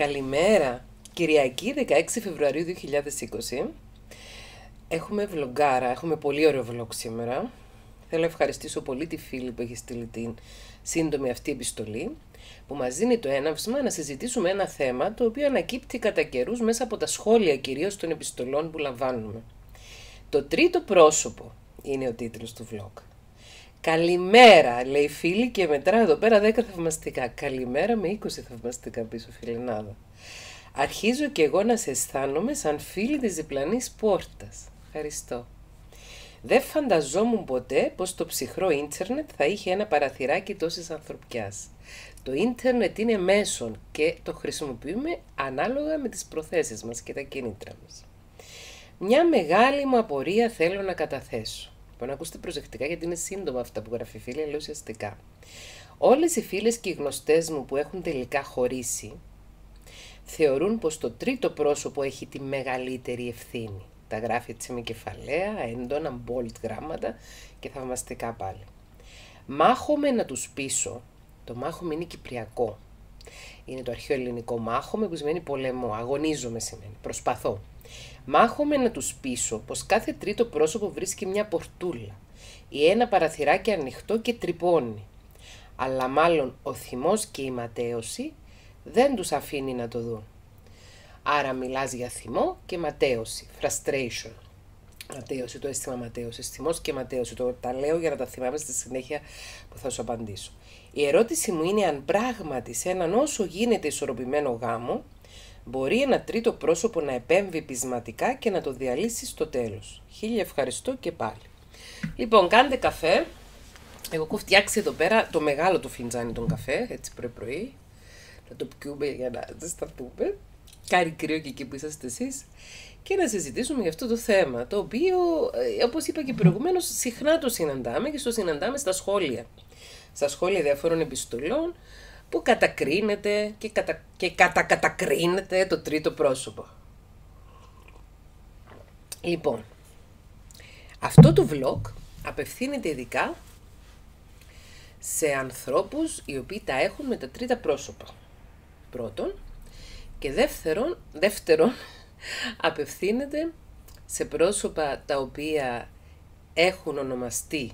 Καλημέρα. Κυριακή 16 Φεβρουαρίου 2020. Έχουμε βλογκάρα, έχουμε πολύ ωραίο βλογ σήμερα. Θέλω να ευχαριστήσω πολύ τη φίλη που έχει στείλει την σύντομη αυτή επιστολή που μας δίνει το έναυσμα να συζητήσουμε ένα θέμα το οποίο ανακύπτει κατά καιρούς μέσα από τα σχόλια κυρίως των επιστολών που λαμβάνουμε. Το τρίτο πρόσωπο είναι ο τίτλος του vlog. Καλημέρα, λέει φίλη και μετρά εδώ πέρα 10 θαυμαστικά. Καλημέρα με 20 θαυμαστικά πίσω, φιλενάδα. Αρχίζω και εγώ να σε αισθάνομαι σαν φίλη της διπλανής πόρτας. Ευχαριστώ. Δεν φανταζόμουν ποτέ πως το ψυχρό ίντερνετ θα είχε ένα παραθυράκι τόσης ανθρωπιάς. Το ίντερνετ είναι μέσον και το χρησιμοποιούμε ανάλογα με τις προθέσεις μας και τα κίνητρα μας. Μια μεγάλη μου απορία θέλω να καταθέσω. Λοιπόν, ακούστε προσεκτικά γιατί είναι σύντομα αυτά που γράφει η φίλη, αλλά ουσιαστικά. Όλες οι φίλες και οι γνωστές μου που έχουν τελικά χωρίσει, θεωρούν πως το τρίτο πρόσωπο έχει τη μεγαλύτερη ευθύνη. Τα γράφει έτσι με κεφαλαία, έντονα, bold γράμματα και θαυμαστικά πάλι. Μάχομαι να τους πείσω, το μάχομαι είναι κυπριακό. Είναι το αρχαίο ελληνικό μάχομαι που σημαίνει πολεμό, αγωνίζομαι σημαίνει, προσπαθώ. Μάχομαι να τους πείσω πως κάθε τρίτο πρόσωπο βρίσκει μια πορτούλα ή ένα παραθυράκι ανοιχτό και τρυπώνει. Αλλά μάλλον ο θυμός και η ματέωση δεν τους αφήνει να το δουν. Άρα μιλάς για θυμό και ματέωση, frustration. Ματέωση, το αίσθημα ματέωσης, θυμός και ματέωση. Το, τα λέω για να τα θυμάμαι στη συνέχεια που θα σου απαντήσω. Η ερώτηση μου είναι αν πράγματι σε έναν όσο γίνεται ισορροπημένο γάμο, μπορεί ένα τρίτο πρόσωπο να επέμβει πεισματικά και να το διαλύσει στο τέλος. Χίλια ευχαριστώ και πάλι. Λοιπόν, κάντε καφέ. Εγώ έχω φτιάξει εδώ πέρα το μεγάλο το φιντζάνι τον καφέ, έτσι πρωί πρωί. Να το πιούμε για να ζεσταθούμε. Κάνει κρύο και εκεί που είσαστε εσείς. Και να συζητήσουμε για αυτό το θέμα, το οποίο, ε, όπως είπα και προηγουμένως, συχνά το συναντάμε και το συναντάμε στα σχόλια. Στα σχόλια διαφόρων επιστολών, που κατακρίνεται και, κατα... και κατακατακρίνεται το τρίτο πρόσωπο. Λοιπόν, αυτό το vlog απευθύνεται ειδικά σε ανθρώπους οι οποίοι τα έχουν με τα τρίτα πρόσωπα. Πρώτον. Και δεύτερον, δεύτερον απευθύνεται σε πρόσωπα τα οποία έχουν ονομαστεί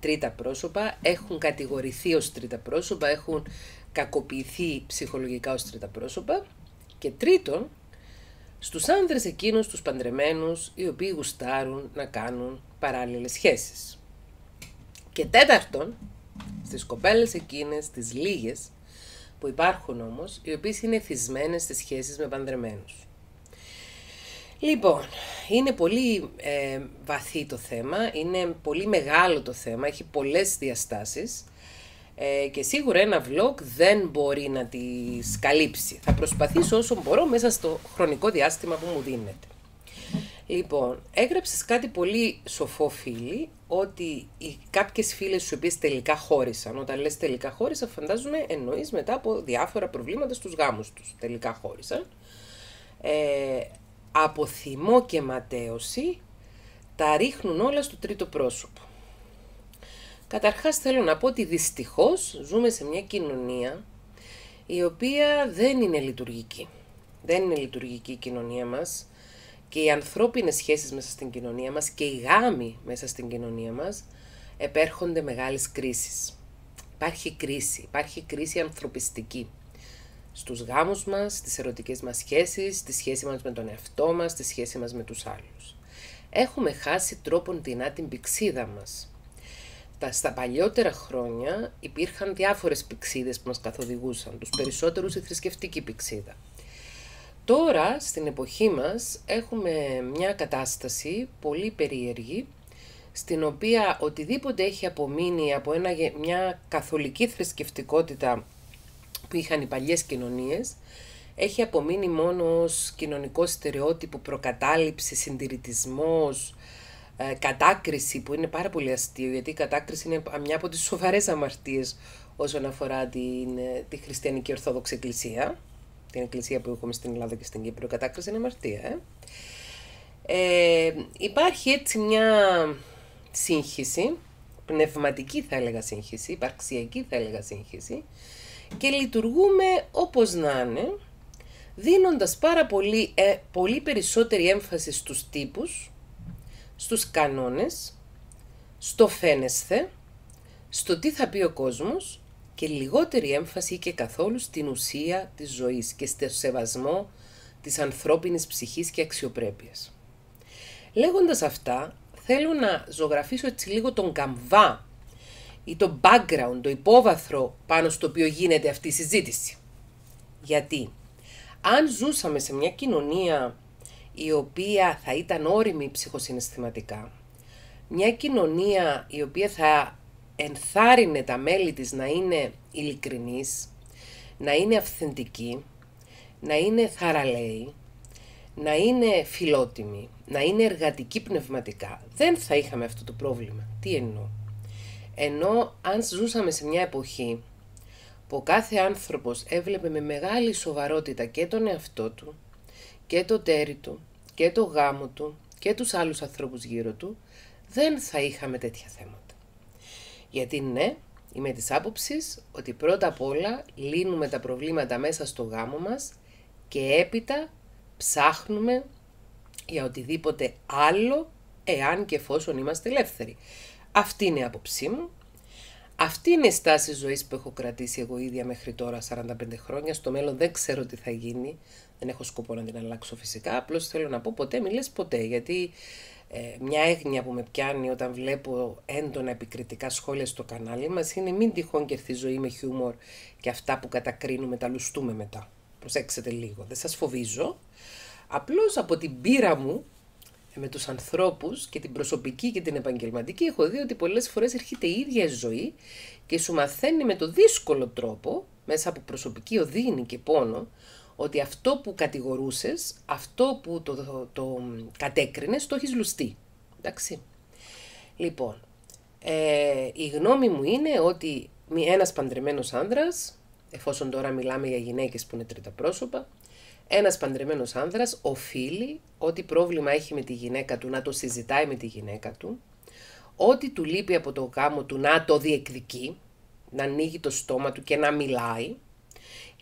τρίτα πρόσωπα, έχουν κατηγορηθεί ως τρίτα πρόσωπα, έχουν κακοποιηθεί ψυχολογικά ως τρίτα πρόσωπα και τρίτον, στους άνδρες εκείνους τους παντρεμένους οι οποίοι γουστάρουν να κάνουν παράλληλες σχέσεις. Και τέταρτον, στις κοπέλες εκείνες, τις λίγες, που υπάρχουν όμως, οι οποίες είναι θυσμένες στις σχέσεις με παντρεμένους. Λοιπόν, είναι πολύ ε, βαθύ το θέμα, είναι πολύ μεγάλο το θέμα, έχει πολλές διαστάσεις ε, και σίγουρα ένα vlog δεν μπορεί να τις καλύψει. Θα προσπαθήσω όσο μπορώ μέσα στο χρονικό διάστημα που μου δίνεται. Λοιπόν, έγραψες κάτι πολύ σοφό φίλοι, ότι οι κάποιες φίλες σου οποίες τελικά χώρισαν, όταν λες τελικά χώρισαν, φαντάζομαι εννοείς μετά από διάφορα προβλήματα στους γάμους τους, τελικά χώρισαν. Ε, από θυμό και ματέωση τα ρίχνουν όλα στο τρίτο πρόσωπο. Καταρχάς θέλω να πω ότι δυστυχώς ζούμε σε μια κοινωνία η οποία δεν είναι λειτουργική. Δεν είναι λειτουργική η κοινωνία μας και οι ανθρώπινες σχέσεις μέσα στην κοινωνία μας και οι γάμοι μέσα στην κοινωνία μας επέρχονται μεγάλες κρίσεις. Υπάρχει κρίση, υπάρχει κρίση ανθρωπιστική στους γάμους μας, στις ερωτικές μας σχέσεις, στη σχέση μας με τον εαυτό μας, στη σχέση μας με τους άλλους. Έχουμε χάσει τρόπον δεινά την πηξίδα μας. Τα, στα παλιότερα χρόνια υπήρχαν διάφορες πηξίδες που μας καθοδηγούσαν, τους περισσότερους η θρησκευτική πηξίδα. Τώρα, στην εποχή μας, έχουμε μια κατάσταση πολύ περίεργη, στην οποία οτιδήποτε έχει απομείνει από ένα, μια καθολική θρησκευτικότητα που είχαν οι παλιές κοινωνίες, έχει απομείνει μόνο ως κοινωνικό στερεότυπο, προκατάληψη, συντηρητισμός, ε, κατάκριση που είναι πάρα πολύ αστείο γιατί η κατάκριση είναι μια από τις σοβαρές αμαρτίες όσον αφορά την, ε, τη χριστιανική ορθόδοξη εκκλησία την εκκλησία που έχουμε στην Ελλάδα και στην Κύπρο η κατάκριση είναι αμαρτία ε. Ε, υπάρχει έτσι μια σύγχυση πνευματική θα έλεγα σύγχυση υπαρξιακή θα έλεγα σύγχυση και λειτουργούμε όπως να είναι δίνοντας πάρα πολύ, ε, πολύ περισσότερη έμφαση στους τύπους, στους κανόνες, στο φαίνεσθε, στο τι θα πει ο κόσμος και λιγότερη έμφαση και καθόλου στην ουσία της ζωής και στο σεβασμό της ανθρώπινης ψυχής και αξιοπρέπειας. Λέγοντας αυτά, θέλω να ζωγραφίσω έτσι λίγο τον καμβά ή το background, το υπόβαθρο πάνω στο οποίο γίνεται αυτή η συζήτηση. Γιατί, αν ζούσαμε σε μια κοινωνία η οποία θα ήταν όρημη ψυχοσυναισθηματικά, μια κοινωνία η οποία θα ενθάρρυνε τα μέλη της να είναι ειλικρινείς, να είναι αυθεντικοί, να είναι θαραλέοι, να είναι φιλότιμοι, να είναι εργατικοί πνευματικά. Δεν θα είχαμε αυτό το πρόβλημα. Τι εννοώ; Ενώ αν ζούσαμε σε μια εποχή που ο κάθε άνθρωπος έβλεπε με μεγάλη σοβαρότητα και τον εαυτό του, και το τέρι του, και το γάμο του, και τους άλλους ανθρώπους γύρω του, δεν θα είχαμε τέτοια θέματα. Γιατί ναι, είμαι της άποψης ότι πρώτα απ' όλα λύνουμε τα προβλήματα μέσα στο γάμο μας και έπειτα ψάχνουμε για οτιδήποτε άλλο εάν και εφόσον είμαστε ελεύθεροι. Αυτή είναι η άποψή μου. Αυτή είναι η στάση ζωής που έχω κρατήσει εγώ ίδια μέχρι τώρα 45 χρόνια. Στο μέλλον δεν ξέρω τι θα γίνει. Δεν έχω σκοπό να την αλλάξω φυσικά. Απλώς θέλω να πω ποτέ μη ποτέ. Γιατί ε, μια έγνοια που με πιάνει όταν βλέπω έντονα επικριτικά σχόλια στο κανάλι μας είναι μην τυχόν και η ζωή με χιούμορ και αυτά που κατακρίνουμε τα λουστούμε μετά. Προσέξτε λίγο, δεν σας φοβίζω. Απλώς από την πείρα μου με τους ανθρώπους και την προσωπική και την επαγγελματική έχω δει ότι πολλές φορές έρχεται η ίδια ζωή και σου μαθαίνει με το δύσκολο τρόπο, μέσα από προσωπική οδύνη και πόνο, ότι αυτό που κατηγορούσες, αυτό που το, το, το κατέκρινες, το έχεις λουστεί. Εντάξει. Λοιπόν, ε, η γνώμη μου είναι ότι ένας παντρεμένος άνδρας, εφόσον τώρα μιλάμε για γυναίκες που είναι τρίτα πρόσωπα, ένας παντρεμένος άνδρας οφείλει ό,τι πρόβλημα έχει με τη γυναίκα του να το συζητάει με τη γυναίκα του, ό,τι του λείπει από το γάμο του να το διεκδικεί, να ανοίγει το στόμα του και να μιλάει,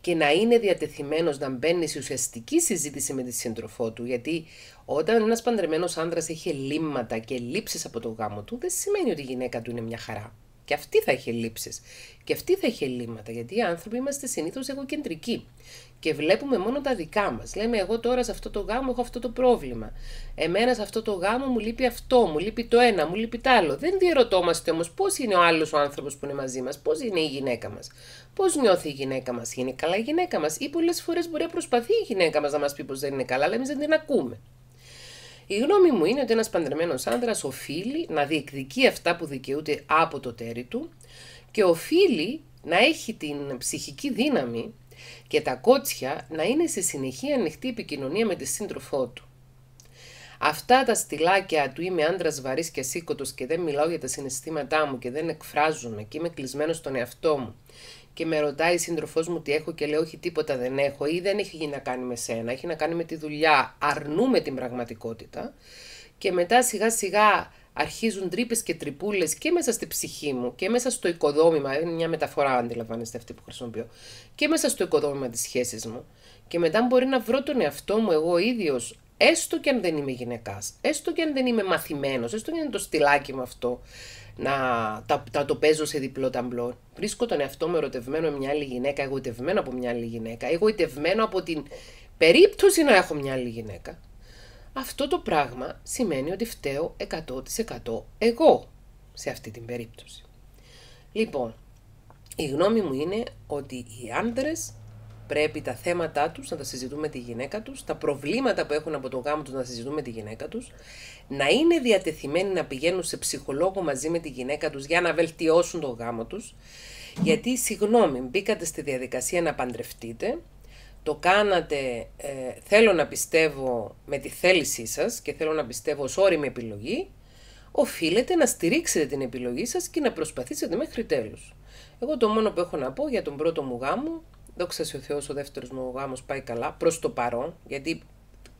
και να είναι διατεθειμένος να μπαίνει σε ουσιαστική συζήτηση με τη σύντροφό του, γιατί όταν ένας παντρεμένος άνδρας έχει ελλείμματα και λήψεις από το γάμο του, δεν σημαίνει ότι η γυναίκα του είναι μια χαρά. Και αυτή θα έχει λήψει. Και αυτή θα έχει ελλείμματα. Γιατί οι άνθρωποι είμαστε συνήθως εγωκεντρικοί. Και βλέπουμε μόνο τα δικά μας. Λέμε, εγώ τώρα σε αυτό το γάμο έχω αυτό το πρόβλημα. Εμένα σε αυτό το γάμο μου λείπει αυτό, μου λείπει το ένα, μου λείπει το άλλο. Δεν διαρωτόμαστε όμως πώς είναι ο άλλος ο άνθρωπος που είναι μαζί μας, πώς είναι η γυναίκα μας. Πώς νιώθει η γυναίκα μας, είναι καλά η γυναίκα μας. Ή πολλές φορές μπορεί να προσπαθεί η γυναίκα μας να μας πει πως δεν είναι καλά, αλλά εμείς δεν την ακούμε. Η γνώμη μου είναι ότι ένας παντρεμένος άνδρας οφείλει να διεκδικεί αυτά που δικαιούται από το τέρι του και οφείλει να έχει την ψυχική δύναμη και τα κότσια να είναι σε συνεχή ανοιχτή επικοινωνία με τη σύντροφό του. Αυτά τα στυλάκια του είμαι άντρας βαρύς και σήκωτο και δεν μιλάω για τα συναισθήματά μου και δεν εκφράζομαι και είμαι κλεισμένος στον εαυτό μου και με ρωτάει η σύντροφός μου τι έχω και λέω όχι τίποτα δεν έχω ή δεν έχει να κάνει με σένα, έχει να κάνει με τη δουλειά, αρνούμε την πραγματικότητα και μετά σιγά σιγά αρχίζουν τρύπες και τρυπούλες και μέσα στη ψυχή μου και μέσα στο οικοδόμημα, είναι μια μεταφορά αντιλαμβάνεστε αυτή που χρησιμοποιώ, και μέσα στο οικοδόμημα της σχέσης μου και μετά μπορεί να βρω τον εαυτό μου εγώ ίδιος έστω και αν δεν είμαι γυναικάς, έστω και αν δεν είμαι μαθημένος, έστω και αν είναι το στυλάκι μου αυτό, να τα, το παίζω σε διπλό ταμπλό. Βρίσκω τον εαυτό μου ερωτευμένο με μια άλλη γυναίκα, εγωιτευμένο από μια άλλη γυναίκα, εγωιτευμένο από την περίπτωση να έχω μια άλλη γυναίκα. Αυτό το πράγμα σημαίνει ότι φταίω 100% εγώ σε αυτή την περίπτωση. Λοιπόν, η γνώμη μου είναι ότι οι άντρες πρέπει τα θέματα τους να τα συζητούμε με τη γυναίκα τους, τα προβλήματα που έχουν από το γάμο τους να συζητούμε με τη γυναίκα τους, να είναι διατεθειμένοι να πηγαίνουν σε ψυχολόγο μαζί με τη γυναίκα τους για να βελτιώσουν το γάμο τους, γιατί συγγνώμη, μπήκατε στη διαδικασία να παντρευτείτε, το κάνατε, ε, θέλω να πιστεύω με τη θέλησή σας και θέλω να πιστεύω ως όριμη επιλογή, οφείλετε να στηρίξετε την επιλογή σας και να προσπαθήσετε μέχρι τέλους. Εγώ το μόνο που έχω να πω για τον πρώτο μου γάμο Δόξα ο Θεός, ο δεύτερος μου γάμος πάει καλά, προς το παρόν, γιατί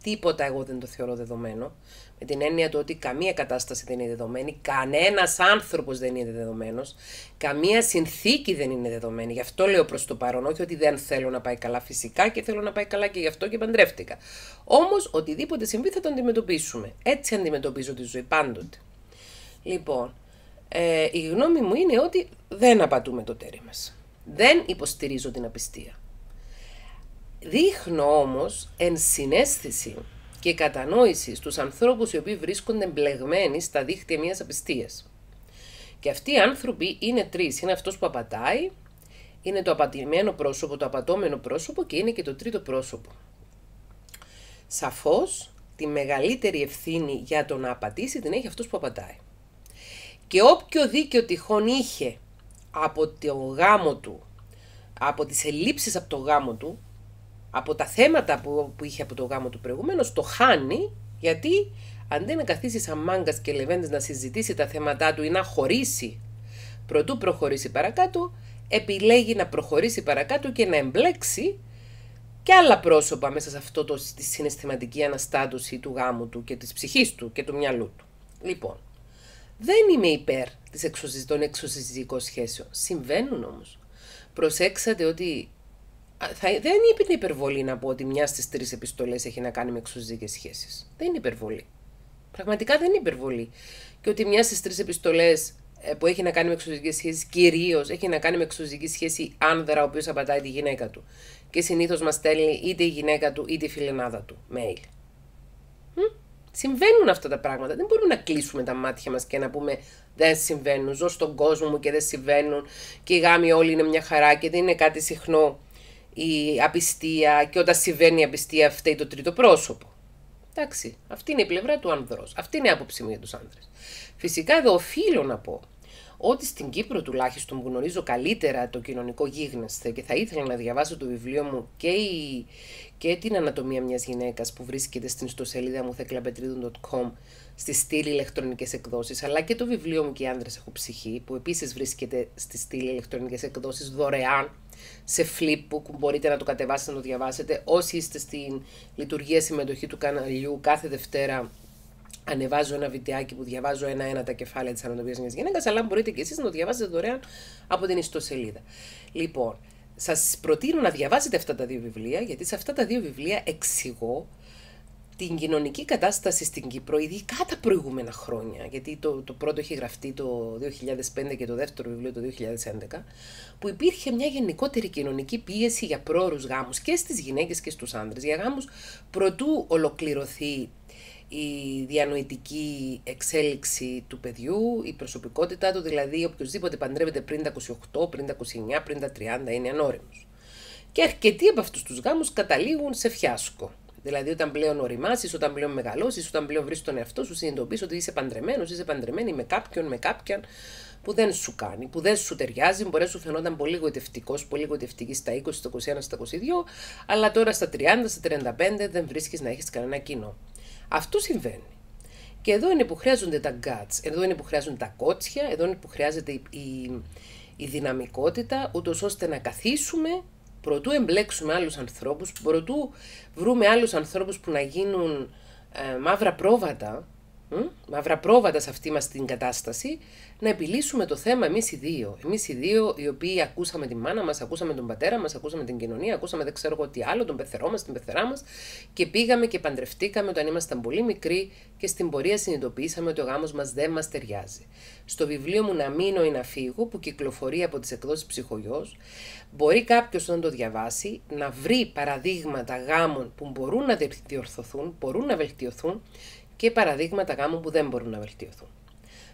τίποτα εγώ δεν το θεωρώ δεδομένο. Με την έννοια του ότι καμία κατάσταση δεν είναι δεδομένη, κανένας άνθρωπος δεν είναι δεδομένος, καμία συνθήκη δεν είναι δεδομένη. Γι' αυτό λέω προς το παρόν, όχι ότι δεν θέλω να πάει καλά φυσικά και θέλω να πάει καλά και γι' αυτό και παντρεύτηκα. Όμως, οτιδήποτε συμβεί θα το αντιμετωπίσουμε. Έτσι αντιμετωπίζω τη ζωή πάντοτε. Λοιπόν, ε, η γνώμη μου είναι ότι δεν απατούμε το τέρι μας. Δεν υποστηρίζω την απιστία. Δείχνω όμως ενσυναίσθηση και κατανόηση στους ανθρώπους οι οποίοι βρίσκονται εμπλεγμένοι στα δίχτυα μιας απιστίας. Και αυτοί οι άνθρωποι είναι τρεις. Είναι αυτός που απατάει, είναι το απατημένο πρόσωπο, το απατώμενο πρόσωπο και είναι και το τρίτο πρόσωπο. Σαφώς, τη μεγαλύτερη ευθύνη για το να απατήσει την έχει αυτός που απατάει. Και όποιο δίκαιο τυχόν είχε από το γάμο του, από τις ελλείψεις από το γάμο του, από τα θέματα που, που είχε από το γάμο του προηγουμένως, το χάνει γιατί αντί να καθίσει σαν μάγκας και λεβέντες να συζητήσει τα θέματα του ή να χωρίσει προτού προχωρήσει παρακάτω, επιλέγει να προχωρήσει παρακάτω και να εμπλέξει και άλλα πρόσωπα μέσα σε αυτό το, τη συναισθηματική αναστάτωση του γάμου του και της ψυχής του και του μυαλού του. Λοιπόν, δεν είμαι υπέρ της των εξωσυζυγικών σχέσεων. Συμβαίνουν όμως. Προσέξατε ότι θα, δεν είναι υπερβολή να πω ότι μιας στις τρεις επιστολές έχει να κάνει με εξωσυζυγικές σχέσεις. Δεν είναι υπερβολή. Πραγματικά δεν είναι υπερβολή. Και ότι μιας στις τρεις επιστολές ε, που έχει να κάνει με εξωσυζυγικές σχέσεις, κυρίως έχει να κάνει με εξωσυζυγική σχέση άνδρα, ο οποίος απατάει τη γυναίκα του. Και συνήθως μας στέλνει είτε η γυναίκα του είτε η φιλενάδα του mail. Συμβαίνουν αυτά τα πράγματα. Δεν μπορούμε να κλείσουμε τα μάτια μας και να πούμε δεν συμβαίνουν. Ζω στον κόσμο μου και δεν συμβαίνουν. Και οι γάμοι όλοι είναι μια χαρά και δεν είναι κάτι συχνό η απιστία και όταν συμβαίνει η απιστία φταίει το τρίτο πρόσωπο. Εντάξει, αυτή είναι η πλευρά του άνδρος. Αυτή είναι η άποψή μου για τους άνδρες. Φυσικά εδώ οφείλω να πω ότι στην Κύπρο τουλάχιστον γνωρίζω καλύτερα το κοινωνικό γίγνεσθε και θα ήθελα να διαβάσω το βιβλίο μου και, η, και την ανατομία μιας γυναίκας που βρίσκεται στην ιστοσελίδα μου θεκλαπετρίδων.com στη στήλη ηλεκτρονικές εκδόσεις αλλά και το βιβλίο μου και οι άνδρες έχω ψυχή που επίσης βρίσκεται στη στήλη ηλεκτρονικές εκδόσεις δωρεάν σε flipbook που μπορείτε να το κατεβάσετε να το διαβάσετε. Όσοι είστε στην λειτουργία συμμετοχή του καναλιού κάθε Δευτέρα ανεβάζω ένα βιντεάκι που διαβάζω ένα-ένα τα κεφάλαια της ανατομία μια γυναίκα, αλλά μπορείτε και εσείς να το διαβάσετε δωρεάν από την ιστοσελίδα. Λοιπόν, σας προτείνω να διαβάσετε αυτά τα δύο βιβλία, γιατί σε αυτά τα δύο βιβλία εξηγώ την κοινωνική κατάσταση στην Κύπρο, ειδικά τα προηγούμενα χρόνια, γιατί το, το πρώτο έχει γραφτεί το 2005 και το δεύτερο βιβλίο το 2011, που υπήρχε μια γενικότερη κοινωνική πίεση για πρόωρους γάμους και στις γυναίκες και στους άντρες, για γάμους προτού ολοκληρωθεί η διανοητική εξέλιξη του παιδιού, η προσωπικότητά του, δηλαδή οποιοδήποτε παντρεύεται πριν τα 28, πριν τα 29, πριν τα 30 είναι ανώριμος. Και αρκετοί από αυτούς τους γάμους καταλήγουν σε φιάσκο. Δηλαδή, όταν πλέον οριμάσεις, όταν πλέον μεγαλώσεις, όταν πλέον βρεις τον εαυτό σου, συνειδητοποιείς ότι είσαι παντρεμένος, είσαι παντρεμένη με κάποιον, με κάποιον που δεν σου κάνει, που δεν σου ταιριάζει. Μπορεί να σου φαινόταν πολύ γοητευτικός, πολύ γοητευτικής στα 20, στα 21, στα 22, αλλά τώρα στα 30, στα 35 δεν βρίσκεις να έχεις κανένα κοινό. Αυτό συμβαίνει. Και εδώ είναι που χρειάζονται τα guts, εδώ είναι που χρειάζονται τα κότσια, εδώ είναι που χρειάζεται η, η, η δυναμικότητα, ούτως ώστε να καθίσουμε προτού εμπλέξουμε άλλους ανθρώπους, προτού βρούμε άλλους ανθρώπους που να γίνουν ε, μαύρα πρόβατα, μαύρα πρόβατα σε αυτή μας την κατάσταση, να επιλύσουμε το θέμα εμείς οι δύο. Εμείς οι δύο οι οποίοι ακούσαμε τη μάνα μας, ακούσαμε τον πατέρα μας, ακούσαμε την κοινωνία, ακούσαμε δεν ξέρω εγώ τι άλλο, τον πεθερό μας, την πεθερά μας και πήγαμε και παντρευτήκαμε όταν ήμασταν πολύ μικροί και στην πορεία συνειδητοποιήσαμε ότι ο γάμος μας δεν μας ταιριάζει. Στο βιβλίο μου «Να μείνω ή να φύγω» που κυκλοφορεί από τις εκδόσεις ψυχογιός, μπορεί κάποιος όταν το διαβάσει να βρει παραδείγματα γάμων που μπορούν να διορθωθούν, μπορούν να βελτιωθούν και παραδείγματα γάμων που δεν μπορούν να βελτιωθούν.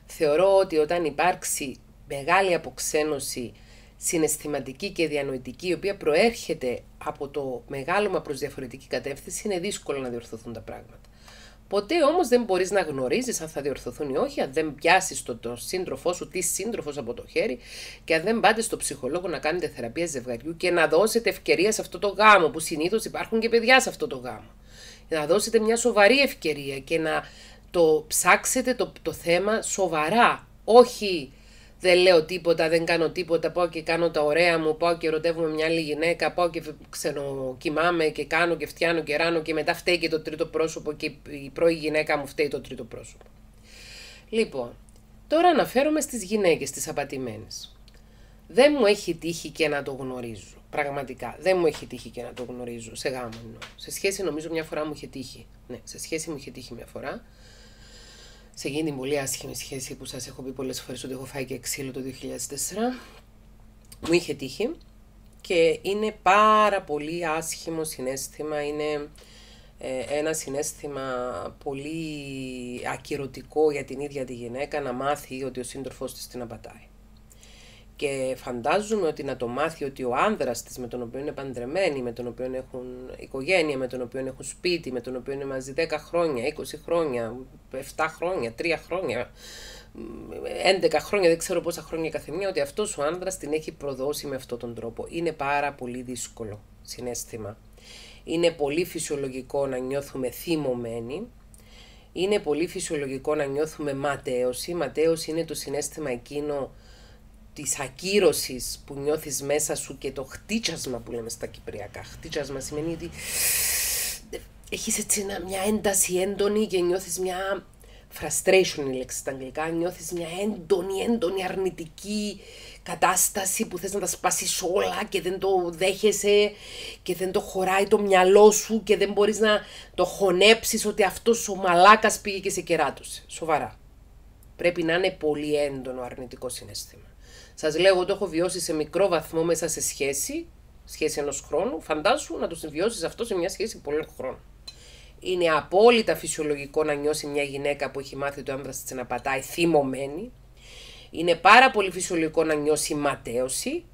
Θεωρώ ότι όταν υπάρξει μεγάλη αποξένωση συναισθηματική και διανοητική, η οποία προέρχεται από το μεγάλωμα προς διαφορετική κατεύθυνση, είναι δύσκολο να διορθωθούν τα πράγματα. Ποτέ όμως δεν μπορείς να γνωρίζεις αν θα διορθωθούν ή όχι, αν δεν πιάσεις τον το σύντροφό σου, τη σύντροφος από το χέρι και αν δεν πάτε στο ψυχολόγο να κάνετε θεραπεία ζευγαριού και να δώσετε ευκαιρία σε αυτό το γάμο, που συνήθως υπάρχουν και παιδιά σε αυτό το γάμο. Να δώσετε μια σοβαρή ευκαιρία και να το ψάξετε το, το θέμα σοβαρά, όχι δεν λέω τίποτα, δεν κάνω τίποτα, πάω και κάνω τα ωραία μου, πάω και ερωτεύομαι μια άλλη γυναίκα, πάω και ξενοκοιμάμαι και κάνω και φτιάνω και ράνω και μετά φταίει και το τρίτο πρόσωπο και η πρώη γυναίκα μου φταίει το τρίτο πρόσωπο. Λοιπόν, τώρα αναφέρομαι στις γυναίκες, τις απατημένες. Δεν μου έχει τύχει και να το γνωρίζω. Πραγματικά. Δεν μου έχει τύχει και να το γνωρίζω. Σε γάμο εννοώ. Σε σχέση, νομίζω, μια φορά μου είχε τύχει. Ναι, σε σχέση μου είχε τύχει μια φορά σε εκείνη την πολύ άσχημη σχέση που σας έχω πει πολλές φορές ότι έχω φάει και ξύλο το 2004 μου είχε τύχει και είναι πάρα πολύ άσχημο συνέστημα, είναι ε, ένα συνέστημα πολύ ακυρωτικό για την ίδια τη γυναίκα να μάθει ότι ο σύντροφός της την απατάει. Και φαντάζομαι ότι να το μάθει ότι ο άνδρας της με τον οποίο είναι παντρεμένη, με τον οποίο έχουν οικογένεια, με τον οποίο έχουν σπίτι, με τον οποίο είναι μαζί 10 χρόνια, 20 χρόνια, 7 χρόνια, 3 χρόνια, 11 χρόνια, δεν ξέρω πόσα χρόνια καθεμία, ότι αυτός ο άνδρας την έχει προδώσει με αυτόν τον τρόπο. Είναι πάρα πολύ δύσκολο συνέστημα. Είναι πολύ φυσιολογικό να νιώθουμε θυμωμένοι. Είναι πολύ φυσιολογικό να νιώθουμε ματέωση. Ματέωση είναι το συνέστημα εκείνο της ακύρωσης που νιώθεις μέσα σου και το χτίτσασμα που λέμε στα κυπριακά. Χτίτσασμα σημαίνει ότι έχεις έτσι μια ένταση έντονη και νιώθεις μια frustration η λέξη στα αγγλικά, νιώθεις μια έντονη, έντονη αρνητική κατάσταση που θες να τα σπάσεις όλα και δεν το δέχεσαι και δεν το χωράει το μυαλό σου και δεν μπορείς να το χωνέψεις ότι αυτός ο μαλάκας πήγε και σε κεράτωσε. Σοβαρά. Πρέπει να είναι πολύ έντονο αρνητικό συνέστημα. Σας λέω, εγώ το έχω βιώσει σε μικρό βαθμό μέσα σε σχέση, σχέση ενός χρόνου. Φαντάσου να το συμβιώσεις αυτό σε μια σχέση πολλών χρόνων. Είναι απόλυτα φυσιολογικό να νιώσει μια γυναίκα που έχει μάθει το άντρα της να πατάει θυμωμένη. Είναι πάρα πολύ φυσιολογικό να νιώσει ματέωση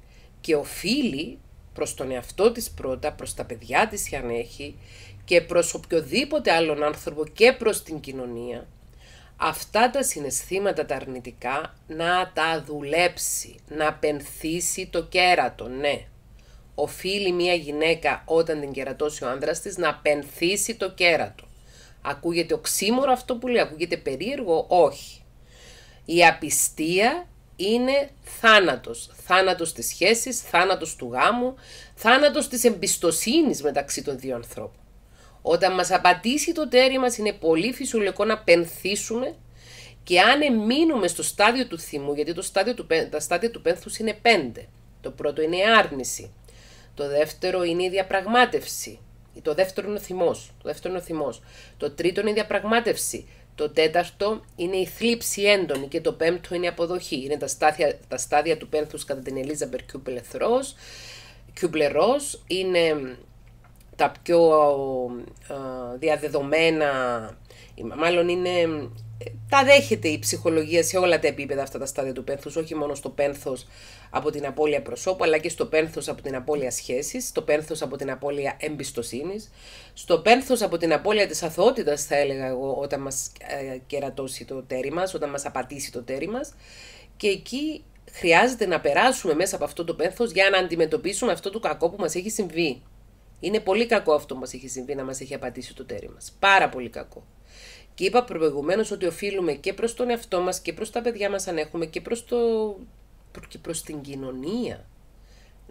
και οφείλει προς τον εαυτό της πρώτα, προς τα παιδιά της αν έχει και προς οποιοδήποτε άλλον άνθρωπο και προς την κοινωνία αυτά τα συναισθήματα τα αρνητικά να τα δουλέψει, να πενθήσει το κέρατο, ναι. Οφείλει μια γυναίκα όταν την κερατώσει ο άνδρας της να πενθήσει το κέρατο. Ακούγεται οξύμορο αυτό που λέει, ακούγεται περίεργο, όχι. Η απιστία είναι θάνατος. Θάνατος της σχέσης, θάνατος του γάμου, θάνατος της εμπιστοσύνης μεταξύ των δύο ανθρώπων. Όταν μας απατήσει το τέρι μας είναι πολύ φυσιολογικό να πενθήσουμε και αν μείνουμε στο στάδιο του θυμού, γιατί το στάδιο του, τα στάδια του πένθους είναι πέντε. Το πρώτο είναι η άρνηση. Το δεύτερο είναι η διαπραγμάτευση. Το δεύτερο είναι ο θυμός. Το δεύτερο είναι ο θυμός. Το τρίτο είναι η διαπραγμάτευση. Το τέταρτο είναι η θλίψη έντονη και το πέμπτο είναι η αποδοχή. Είναι τα στάδια, τα στάδια του πένθους κατά την Ελίζα Κιούμπλερός. Είναι τα πιο διαδεδομένα, μάλλον είναι, τα δέχεται η ψυχολογία σε όλα τα επίπεδα αυτά τα στάδια του πένθους, όχι μόνο στο πένθος από την απώλεια προσώπου, αλλά και στο πένθος από την απώλεια σχέσης, στο πένθος από την απώλεια εμπιστοσύνης, στο πένθος από την απώλεια της αθωότητας, θα έλεγα εγώ, όταν μας ε, κερατώσει το τέρι μας, όταν μας απατήσει το τέρι μας, και εκεί χρειάζεται να περάσουμε μέσα από αυτό το πένθος για να αντιμετωπίσουμε αυτό το κακό που μας έχει συμβεί. Είναι πολύ κακό αυτό που μας έχει συμβεί να μας έχει απατήσει το τέρι μας. Πάρα πολύ κακό. Και είπα προηγουμένως ότι οφείλουμε και προς τον εαυτό μας και προς τα παιδιά μας, αν έχουμε, και προς το... προς την κοινωνία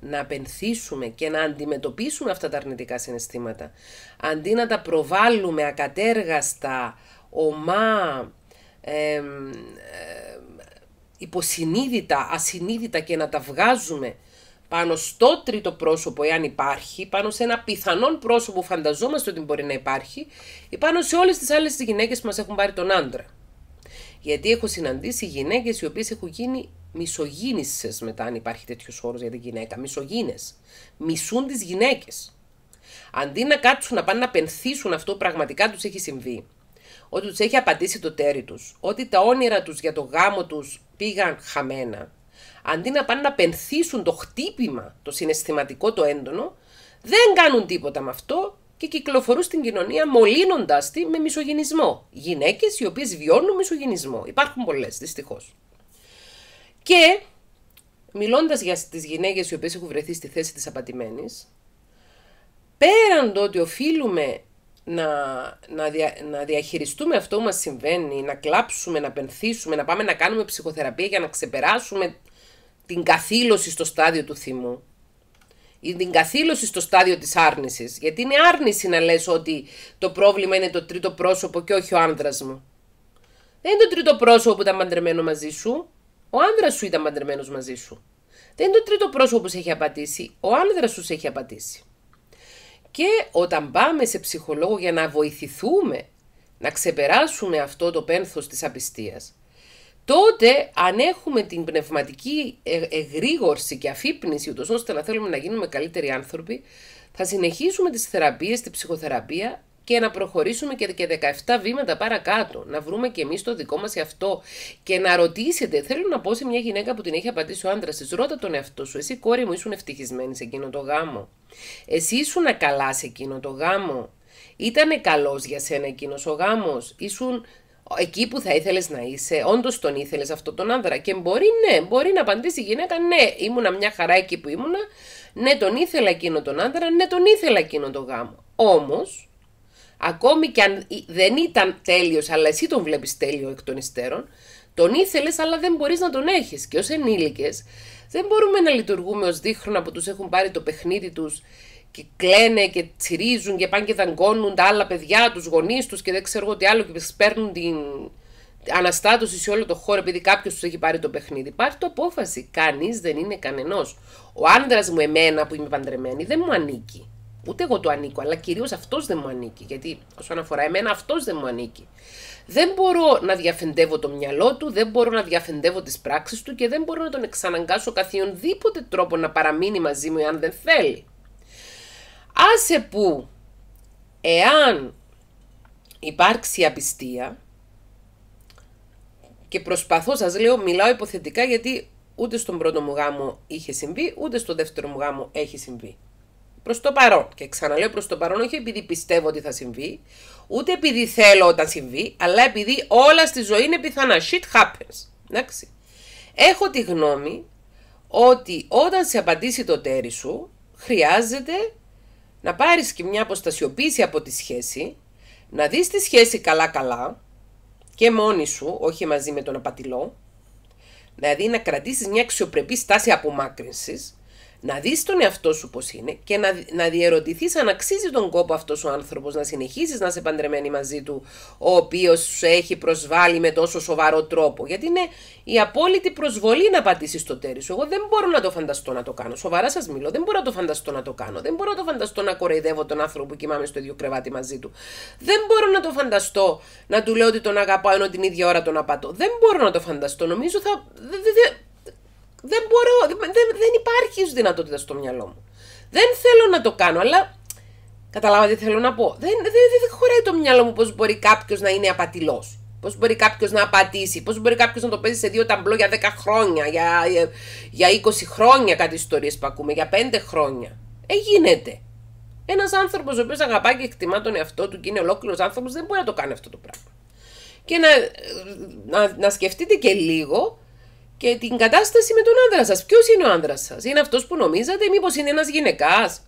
να απενθήσουμε και να αντιμετωπίσουμε αυτά τα αρνητικά συναισθήματα. Αντί να τα προβάλλουμε ακατέργαστα, ομά, ε, υποσυνείδητα, ασυνείδητα και να τα βγάζουμε πάνω στο τρίτο πρόσωπο, εάν υπάρχει, πάνω σε ένα πιθανόν πρόσωπο που φανταζόμαστε ότι μπορεί να υπάρχει, ή πάνω σε όλες τις άλλες γυναίκες που μας έχουν πάρει τον άντρα. Γιατί έχω συναντήσει γυναίκες οι οποίες έχουν γίνει μισογίνησε μετά, αν υπάρχει τέτοιος όρος για την γυναίκα. Μισογίνε. Μισούν τις γυναίκες. Αντί να κάτσουν να πάνε να πενθήσουν αυτό που πραγματικά τους έχει συμβεί, ότι τους έχει απαντήσει το τέρι τους, ότι τα όνειρα τους για το γάμο τους πήγαν χαμένα, αντί να πάνε να πενθήσουν το χτύπημα, το συναισθηματικό, το έντονο, δεν κάνουν τίποτα με αυτό και κυκλοφορούν στην κοινωνία μολύνοντά τη με μισογενισμό. Γυναίκες οι οποίες βιώνουν μισογενισμό. Υπάρχουν πολλές, δυστυχώς. Και μιλώντας για τις γυναίκες οι οποίες έχουν βρεθεί στη θέση της απατημένης, πέραν το ότι οφείλουμε να, να, να διαχειριστούμε αυτό που μας συμβαίνει, να κλάψουμε, να πενθήσουμε, να πάμε να κάνουμε ψυχοθεραπεία για να ξεπεράσουμε την καθήλωση στο στάδιο του θυμού ή την καθήλωση στο στάδιο της άρνησης. Γιατί είναι άρνηση να λες ότι το πρόβλημα είναι το τρίτο πρόσωπο και όχι ο άνδρας μου. Δεν είναι το τρίτο πρόσωπο που ήταν παντρεμένο μαζί σου. Ο άνδρας σου ήταν παντρεμένος μαζί σου. Δεν είναι το τρίτο πρόσωπο που σε έχει απατήσει. Ο άνδρας σου σε έχει απατήσει. Και όταν πάμε σε ψυχολόγο για να βοηθηθούμε να ξεπεράσουμε αυτό το πένθος της απιστίας, τότε αν έχουμε την πνευματική ε, εγρήγορση και αφύπνιση, ούτως ώστε να θέλουμε να γίνουμε καλύτεροι άνθρωποι, θα συνεχίσουμε τις θεραπείες, τη ψυχοθεραπεία και να προχωρήσουμε και, 17 βήματα παρακάτω. Να βρούμε και εμείς το δικό μας αυτό και να ρωτήσετε. Θέλω να πω σε μια γυναίκα που την έχει απαντήσει ο άντρας της, ρώτα τον εαυτό σου. Εσύ, κόρη μου, ήσουν ευτυχισμένη σε εκείνο το γάμο. Εσύ ήσουν καλά σε εκείνο το γάμο. Ήτανε καλός για σένα εκείνος ο γάμος. Ήσουν εκεί που θα ήθελες να είσαι, όντως τον ήθελες αυτόν τον άνδρα. Και μπορεί, ναι, μπορεί να απαντήσει η γυναίκα, ναι, ήμουνα μια χαρά εκεί που ήμουνα, ναι, τον ήθελα εκείνο τον άνδρα, ναι, τον ήθελα εκείνο τον γάμο. Όμως, ακόμη και αν δεν ήταν τέλειος, αλλά εσύ τον βλέπεις τέλειο εκ των υστέρων, τον ήθελες, αλλά δεν μπορείς να τον έχεις. Και ως ενήλικες, δεν μπορούμε να λειτουργούμε ως δίχρονα που τους έχουν πάρει το παιχνίδι τους και κλαίνε και τσιρίζουν και πάνε και δαγκώνουν τα άλλα παιδιά, τους γονείς τους και δεν ξέρω τι άλλο και παίρνουν την αναστάτωση σε όλο το χώρο επειδή κάποιος τους έχει πάρει το παιχνίδι. Πάρει το απόφαση. Κανείς δεν είναι κανενός. Ο άντρας μου, εμένα που είμαι παντρεμένη, δεν μου ανήκει. Ούτε εγώ το ανήκω, αλλά κυρίως αυτός δεν μου ανήκει. Γιατί όσον αφορά εμένα, αυτός δεν μου ανήκει. Δεν μπορώ να διαφεντεύω το μυαλό του, δεν μπορώ να διαφεντεύω τις πράξεις του και δεν μπορώ να τον εξαναγκάσω καθιονδήποτε τρόπο να παραμείνει μαζί μου εάν δεν θέλει. Άσε που, εάν υπάρξει απιστία, και προσπαθώ, σας λέω, μιλάω υποθετικά γιατί ούτε στον πρώτο μου γάμο είχε συμβεί, ούτε στο δεύτερο μου γάμο έχει συμβεί. Προς το παρόν. Και ξαναλέω προς το παρόν, όχι επειδή πιστεύω ότι θα συμβεί, ούτε επειδή θέλω όταν συμβεί, αλλά επειδή όλα στη ζωή είναι πιθανά. Shit happens. Εντάξει. Έχω τη γνώμη ότι όταν σε απαντήσει το τέρι σου, χρειάζεται να πάρεις και μια αποστασιοποίηση από τη σχέση, να δεις τη σχέση καλά-καλά και μόνη σου, όχι μαζί με τον απατηλό, δηλαδή να κρατήσεις μια αξιοπρεπή στάση απομάκρυνσης, να δεις τον εαυτό σου πώς είναι και να, να διερωτηθείς αν αξίζει τον κόπο αυτός ο άνθρωπος να συνεχίσεις να είσαι παντρεμένη μαζί του, ο οποίος σου έχει προσβάλει με τόσο σοβαρό τρόπο. Γιατί είναι η απόλυτη προσβολή να πατήσεις το τέρι σου. Εγώ δεν μπορώ να το φανταστώ να το κάνω. Σοβαρά σας μιλώ, δεν μπορώ να το φανταστώ να το κάνω. Δεν μπορώ να το φανταστώ να κοροϊδεύω τον άνθρωπο που κοιμάμαι στο ίδιο κρεβάτι μαζί του. Δεν μπορώ να το φανταστώ να του λέω ότι τον αγαπάω ενώ την ίδια ώρα τον απατώ. Δεν μπορώ να το φανταστώ. Νομίζω θα. Δεν μπορώ, δεν, δεν υπάρχει δυνατότητα στο μυαλό μου. Δεν θέλω να το κάνω, αλλά καταλάβατε τι θέλω να πω. Δεν, δεν, δεν χωράει το μυαλό μου πώς μπορεί κάποιος να είναι απατηλός. Πώς μπορεί κάποιος να απατήσει, πώς μπορεί κάποιος να το παίζει σε δύο ταμπλό για 10 χρόνια, για, για, 20 χρόνια κάτι ιστορίες που ακούμε, για 5 χρόνια. Ε, γίνεται. Ένας άνθρωπος ο οποίος αγαπάει και εκτιμά τον εαυτό του και είναι ολόκληρος άνθρωπος δεν μπορεί να το κάνει αυτό το πράγμα. Και να, να, να σκεφτείτε και λίγο και την κατάσταση με τον άντρα σας. Ποιος είναι ο άντρας σας, Είναι αυτός που νομίζατε, ή μήπως είναι ένας γυναικάς,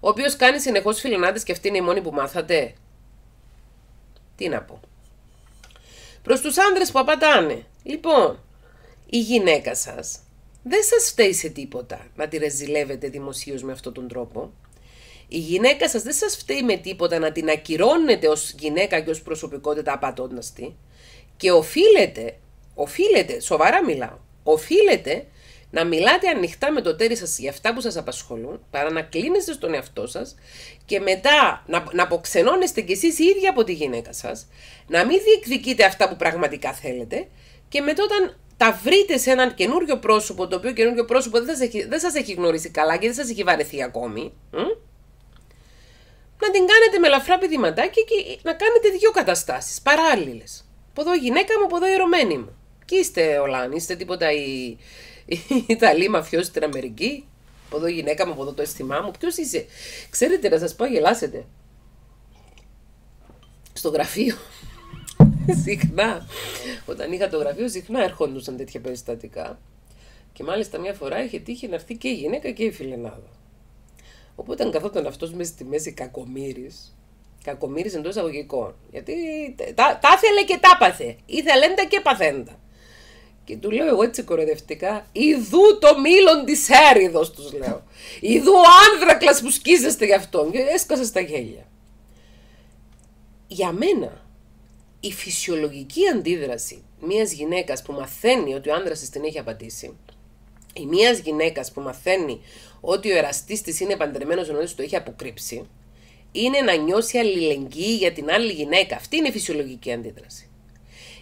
ο οποίος κάνει συνεχώς φιλενάδε και αυτή είναι η μόνη που μάθατε; Τι να πω. Προς τους άντρες που απατάνε. Λοιπόν, η γυναίκα σας δεν σας φταίει σε τίποτα να τη ρεζιλεύετε δημοσίως με αυτόν τον τρόπο. Η γυναίκα σας δεν σας φταίει με τίποτα να την ακυρώνετε ως γυναίκα και ως προσωπικότητα απατώντα τη. Και οφείλετε, οφείλετε, σοβαρά μιλάω, οφείλετε να μιλάτε ανοιχτά με το τέρι σας για αυτά που σας απασχολούν, παρά να κλείνεστε στον εαυτό σας και μετά να, να αποξενώνεστε κι εσείς οι ίδιοι από τη γυναίκα σας, να μην διεκδικείτε αυτά που πραγματικά θέλετε και μετά όταν τα βρείτε σε έναν καινούριο πρόσωπο, το οποίο καινούριο πρόσωπο δεν σας έχει, δεν σας έχει γνωρίσει καλά και δεν σας έχει βαρεθεί ακόμη, να την κάνετε με ελαφρά πηδηματάκια και να κάνετε δύο καταστάσεις παράλληλες. Από εδώ γυναίκα μου, από εδώ η ερωμένη μου. Και είστε Ολάν, είστε τίποτα οι, οι Ιταλοί μαφιώσει στην Αμερική. Από εδώ γυναίκα μου, από εδώ το αίσθημά μου. Ποιος είσαι; Ξέρετε να σας πω, γελάσετε. Στο γραφείο. συχνά. Όταν είχα το γραφείο, συχνά ερχόντουσαν τέτοια περιστατικά. Και μάλιστα μια φορά είχε τύχει να έρθει και η γυναίκα και η φιλενάδα. Οπότε καθόταν αυτός μέσα στη μέση κακομύρης Κακομύριζε εντός αγωγικών. Γιατί τα, τα ήθελε και τα πάθε. Ήθελέντα και παθέντα. Και του λέω εγώ έτσι κοροϊδευτικά, Ιδού το μήλον της έρηδο, τους λέω. Ιδού ο άνδρακλας που σκίζεστε γι' αυτόν. Και έσκασα στα γέλια. Για μένα, η φυσιολογική αντίδραση μιας γυναίκας που μαθαίνει ότι ο άντρα της την έχει απατήσει, ή μιας γυναίκας που μαθαίνει ότι ο εραστής της είναι παντρεμένος ενώ το έχει αποκρύψει, είναι να νιώσει αλληλεγγύη για την άλλη γυναίκα. Αυτή είναι η φυσιολογική αντίδραση.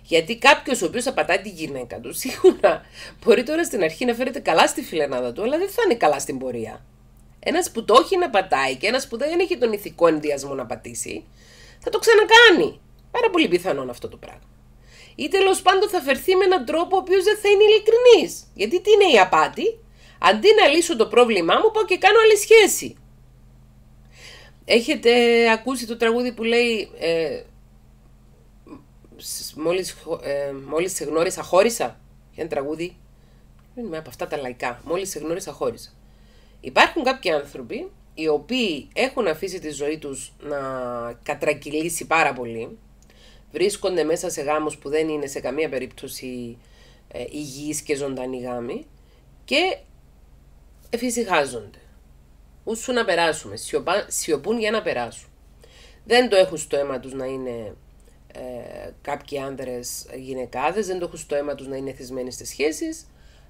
Γιατί κάποιος ο οποίος απατάει τη γυναίκα του, σίγουρα μπορεί τώρα στην αρχή να φέρεται καλά στη φιλενάδα του, αλλά δεν θα είναι καλά στην πορεία. Ένας που το έχει να πατάει και ένας που δεν έχει τον ηθικό ενδιασμό να πατήσει, θα το ξανακάνει. Πάρα πολύ πιθανόν αυτό το πράγμα. Ή τέλος πάντων θα φερθεί με έναν τρόπο ο οποίος δεν θα είναι ειλικρινής. Γιατί τι είναι η απάτη, αντί να λύσω το πρόβλημά μου, πάω και κάνω άλλη σχέση. Έχετε ακούσει το τραγούδι που λέει ε, μόλις, ε, μόλις σε γνώρισα χώρισα. Ένα τραγούδι, είναι από αυτά τα λαϊκά. Μόλις σε γνώρισα χώρισα. Υπάρχουν κάποιοι άνθρωποι οι οποίοι έχουν αφήσει τη ζωή τους να κατρακυλήσει πάρα πολύ. Βρίσκονται μέσα σε γάμους που δεν είναι σε καμία περίπτωση ε, υγιείς και ζωντανοί γάμοι και εφησυχάζονται ούσου να περάσουμε. Σιωπά, σιωπούν για να περάσουν. Δεν το έχουν στο αίμα τους να είναι ε, κάποιοι άνδρες γυναικάδες, δεν το έχουν στο αίμα τους να είναι θυσμένοι στις σχέσεις,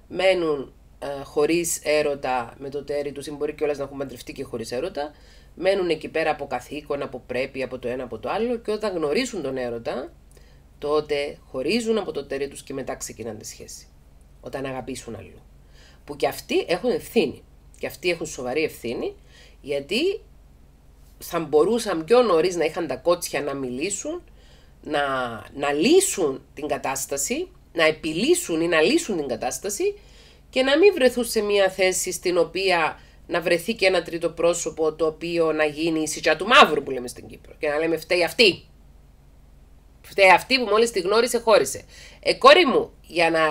μένουν ε, χωρίς έρωτα με το τέρι τους ή μπορεί κιόλας να έχουν παντρευτεί και χωρίς έρωτα, μένουν εκεί πέρα από καθήκον, από πρέπει, από το ένα, από το άλλο και όταν γνωρίσουν τον έρωτα, τότε χωρίζουν από το τέρι τους και μετά ξεκινάνε τη σχέση. Όταν αγαπήσουν αλλού. Που και αυτοί έχουν ευθύνη. Και αυτοί έχουν σοβαρή ευθύνη, γιατί θα μπορούσαν πιο νωρίς να είχαν τα κότσια να μιλήσουν, να, να λύσουν την κατάσταση, να επιλύσουν ή να λύσουν την κατάσταση και να μην βρεθούν σε μια θέση στην οποία να βρεθεί και ένα τρίτο πρόσωπο το οποίο να γίνει η σιτιά του μαύρου που λέμε στην Κύπρο και να λέμε φταίει αυτή. Φταίει αυτή που μόλις τη γνώρισε χώρισε. Ε κόρη μου για να,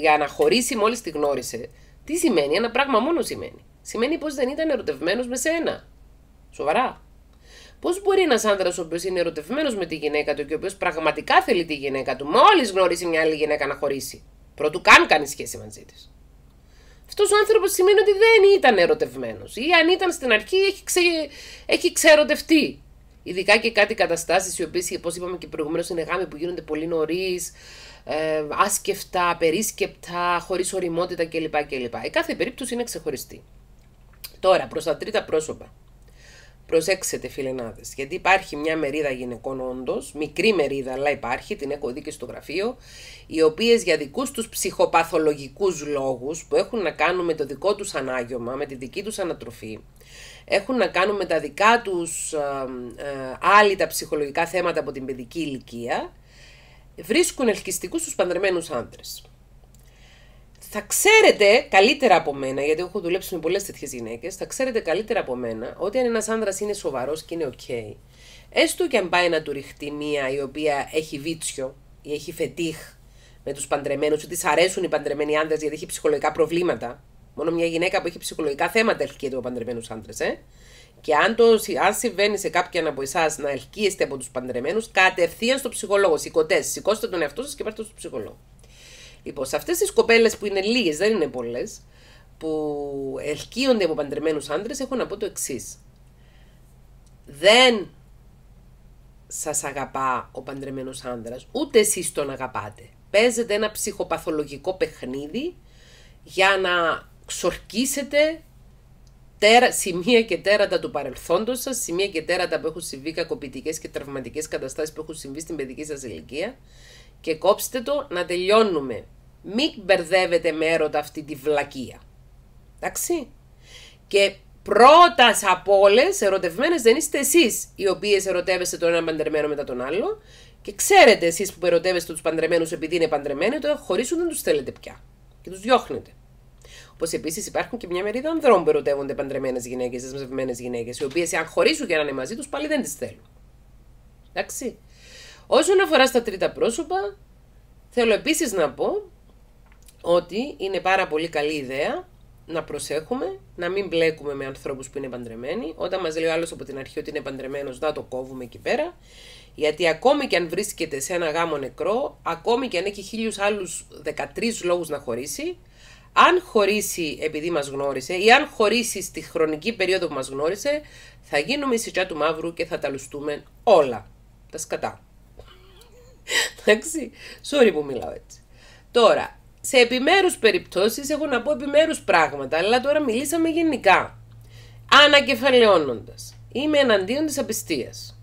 για να χωρίσει μόλις τη γνώρισε τι σημαίνει, ένα πράγμα μόνο σημαίνει. Σημαίνει πως δεν ήταν ερωτευμένος με σένα. Σοβαρά. Πώς μπορεί ένας άντρα ο οποίος είναι ερωτευμένος με τη γυναίκα του και ο οποίος πραγματικά θέλει τη γυναίκα του, μόλις γνωρίσει μια άλλη γυναίκα να χωρίσει, πρωτού καν κάνει σχέση μαζί της. Αυτός ο άνθρωπος σημαίνει ότι δεν ήταν ερωτευμένος. Ή αν ήταν στην αρχή, έχει, ξε... έχει ξερωτευτεί. Ειδικά και κάτι καταστάσεις οι οποίες, όπως είπαμε και προηγουμένως, είναι γάμοι που γίνονται πολύ νωρίς, ε, άσκεφτα, περίσκεπτα, χωρίς οριμότητα κλπ. κλπ. Η κάθε περίπτωση είναι ξεχωριστή. Τώρα, προς τα τρίτα πρόσωπα. Προσέξτε, φιλενάδες, γιατί υπάρχει μια μερίδα γυναικών, όντως, μικρή μερίδα, αλλά υπάρχει, την έχω δει και στο γραφείο, οι οποίες για δικούς τους ψυχοπαθολογικούς λόγους, που έχουν να κάνουν με το δικό τους ανάγιωμα, με τη δική τους ανατροφή, έχουν να κάνουν με τα δικά τους ε, ε, τα ψυχολογικά θέματα από την παιδική ηλικία, βρίσκουν ελκυστικούς τους παντρεμένους άντρες. Θα ξέρετε καλύτερα από μένα, γιατί έχω δουλέψει με πολλές τέτοιες γυναίκες, θα ξέρετε καλύτερα από μένα ότι αν ένας άντρας είναι σοβαρός και είναι ok, έστω και αν πάει να του ρηχτεί μία η οποία έχει βίτσιο ή έχει φετίχ με τους παντρεμένους, ότι της αρέσουν οι παντρεμένοι άντρες γιατί έχει ψυχολογικά προβλήματα, Μόνο μια γυναίκα που έχει ψυχολογικά θέματα ελκύεται από παντρεμένους άντρε. Ε; Και αν, το, αν συμβαίνει σε κάποιον από εσάς να ελκύεστε από τους παντρεμένους, κατευθείαν στο ψυχολόγο. Σηκωτές, σηκώστε τον εαυτό σας και πάρτε στο ψυχολόγο. Λοιπόν, σε αυτές τις κοπέλες που είναι λίγες, δεν είναι πολλές, που ελκύονται από παντρεμένους άντρες, έχω να πω το εξής. Δεν σας αγαπά ο παντρεμένος άντρα, ούτε εσείς τον αγαπάτε. Παίζετε ένα ψυχοπαθολογικό παιχνίδι για να ξορκίσετε τέρα, σημεία και τέρατα του παρελθόντος σας, σημεία και τέρατα που έχουν συμβεί κακοποιητικές και τραυματικές καταστάσεις που έχουν συμβεί στην παιδική σας ηλικία και κόψτε το να τελειώνουμε. Μην μπερδεύετε με έρωτα αυτή τη βλακεία. Εντάξει. Και πρώτας από όλες, ερωτευμένες δεν είστε εσείς οι οποίες ερωτεύεστε τον ένα παντρεμένο μετά τον άλλο. Και ξέρετε εσείς που ερωτεύεστε τους παντρεμένους επειδή είναι παντρεμένοι, ότι χωρίσουν δεν τους θέλετε πια. Και τους διώχνετε. Όπως επίσης υπάρχουν και μια μερίδα ανδρών που ερωτεύονται παντρεμένες γυναίκες, δεσμευμένες γυναίκες, οι οποίες αν χωρίσουν και να είναι μαζί τους, πάλι δεν τις θέλουν. Εντάξει. Όσον αφορά στα τρίτα πρόσωπα, θέλω επίσης να πω ότι είναι πάρα πολύ καλή ιδέα να προσέχουμε, να μην μπλέκουμε με ανθρώπους που είναι παντρεμένοι. Όταν μας λέει ο άλλος από την αρχή ότι είναι παντρεμένος, να το κόβουμε εκεί πέρα. Γιατί ακόμη και αν βρίσκεται σε ένα γάμο νεκρό, ακόμη και αν έχει χίλιους άλλους 13 λόγους να χωρίσει, αν χωρίσει επειδή μας γνώρισε ή αν χωρίσει στη χρονική περίοδο που μας γνώρισε, θα γίνουμε η σιτιά του μαύρου και θα τα λουστούμε όλα. Τα σκατά. Εντάξει, sorry που μιλάω έτσι. Τώρα, σε επιμέρους περιπτώσεις έχω να πω επιμέρους πράγματα, αλλά τώρα μιλήσαμε γενικά. Ανακεφαλαιώνοντας, είμαι εναντίον της απιστίας.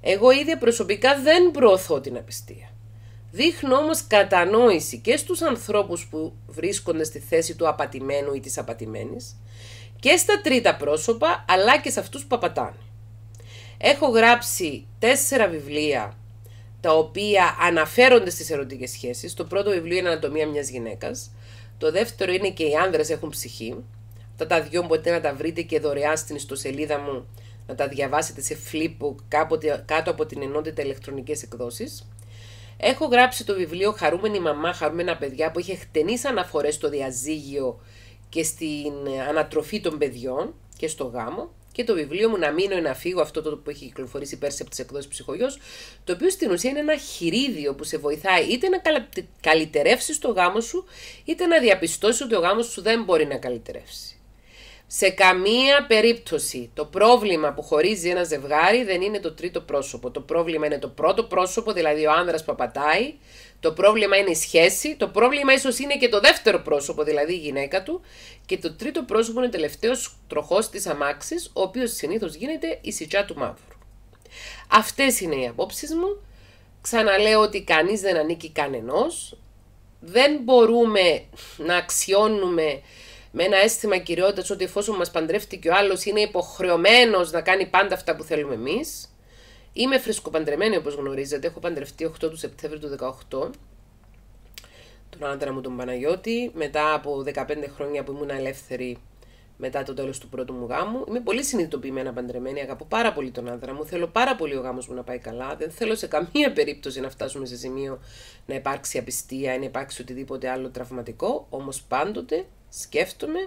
Εγώ ίδια προσωπικά δεν προωθώ την απιστία. Δείχνω όμως κατανόηση και στους ανθρώπους που βρίσκονται στη θέση του απατημένου ή της απατημένης και στα τρίτα πρόσωπα αλλά και σε αυτούς που απατάνε. Έχω γράψει τέσσερα βιβλία τα οποία αναφέρονται στις ερωτικές σχέσεις. Το πρώτο βιβλίο είναι «Ανατομία μιας γυναίκας». Το δεύτερο είναι «Και οι άνδρες έχουν ψυχή». Αυτά τα δυο μπορείτε να τα βρείτε και δωρεάν στην ιστοσελίδα μου να τα διαβάσετε σε flipbook κάτω από την ενότητα ηλεκτρονικές εκδόσεις. Έχω γράψει το βιβλίο Χαρούμενη μαμά, χαρούμενα παιδιά που είχε χτενείς αναφορές στο διαζύγιο και στην ανατροφή των παιδιών και στο γάμο. Και το βιβλίο μου Να μείνω ή να φύγω, αυτό το που έχει κυκλοφορήσει πέρσι από τις εκδόσεις Ψυχογειό, το οποίο στην ουσία είναι ένα χειρίδιο που σε βοηθάει είτε να καλυτερεύσεις το γάμο σου, είτε να διαπιστώσεις ότι ο γάμος σου δεν μπορεί να καλυτερεύσει. Σε καμία περίπτωση το πρόβλημα που χωρίζει ένα ζευγάρι δεν είναι το τρίτο πρόσωπο. Το πρόβλημα είναι το πρώτο πρόσωπο, δηλαδή ο άνδρας που απατάει. Το πρόβλημα είναι η σχέση. Το πρόβλημα ίσως είναι και το δεύτερο πρόσωπο, δηλαδή η γυναίκα του. Και το τρίτο πρόσωπο είναι ο τελευταίος τροχός της αμάξης, ο οποίος συνήθως γίνεται η σιτιά του μαύρου. Αυτές είναι οι απόψεις μου. Ξαναλέω ότι κανείς δεν ανήκει κανενός. Δεν μπορούμε να αξιώνουμε με ένα αίσθημα κυριότητας ότι εφόσον μας παντρεύτηκε ο άλλος είναι υποχρεωμένος να κάνει πάντα αυτά που θέλουμε εμείς. Είμαι φρεσκοπαντρεμένη όπως γνωρίζετε. Έχω παντρευτεί 8 του Σεπτέμβρη του 2018 τον άντρα μου τον Παναγιώτη, μετά από 15 χρόνια που ήμουν ελεύθερη μετά το τέλος του πρώτου μου γάμου. Είμαι πολύ συνειδητοποιημένα παντρεμένη, αγαπώ πάρα πολύ τον άντρα μου, θέλω πάρα πολύ ο γάμος μου να πάει καλά. Δεν θέλω σε καμία περίπτωση να φτάσουμε σε σημείο να υπάρξει απιστία ή να υπάρξει οτιδήποτε άλλο τραυματικό, όμως πάντοτε σκέφτομαι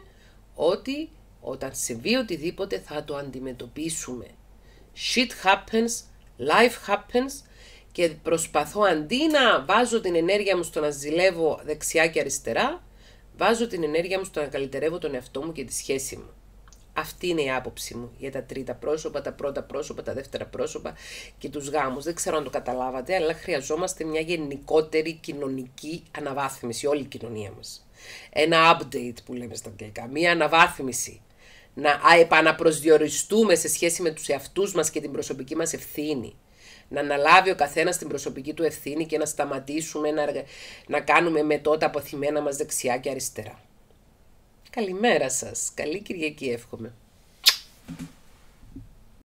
ότι όταν συμβεί οτιδήποτε θα το αντιμετωπίσουμε. Shit happens, life happens και προσπαθώ αντί να βάζω την ενέργεια μου στο να ζηλεύω δεξιά και αριστερά, βάζω την ενέργεια μου στο να καλυτερεύω τον εαυτό μου και τη σχέση μου. Αυτή είναι η άποψη μου για τα τρίτα πρόσωπα, τα πρώτα πρόσωπα, τα δεύτερα πρόσωπα και τους γάμους. Δεν ξέρω αν το καταλάβατε, αλλά χρειαζόμαστε μια γενικότερη κοινωνική αναβάθμιση, όλη η κοινωνία μας ένα update που λέμε στα αγγλικά, μία αναβάθμιση. Να επαναπροσδιοριστούμε σε σχέση με τους εαυτούς μας και την προσωπική μας ευθύνη. Να αναλάβει ο καθένας την προσωπική του ευθύνη και να σταματήσουμε να, να κάνουμε με τότε αποθυμένα μας δεξιά και αριστερά. Καλημέρα σας. Καλή Κυριακή εύχομαι.